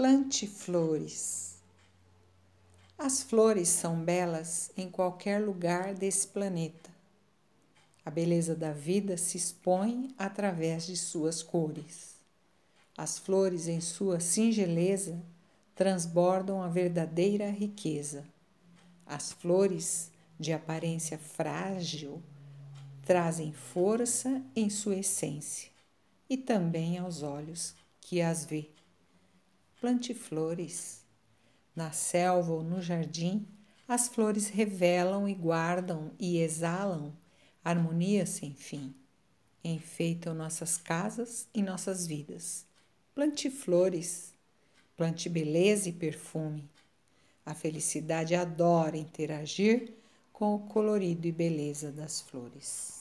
Plante flores. As flores são belas em qualquer lugar desse planeta. A beleza da vida se expõe através de suas cores. As flores, em sua singeleza, transbordam a verdadeira riqueza. As flores, de aparência frágil, trazem força em sua essência e também aos olhos que as vê plante flores. Na selva ou no jardim, as flores revelam e guardam e exalam harmonia sem fim. Enfeitam nossas casas e nossas vidas. Plante flores, plante beleza e perfume. A felicidade adora interagir com o colorido e beleza das flores.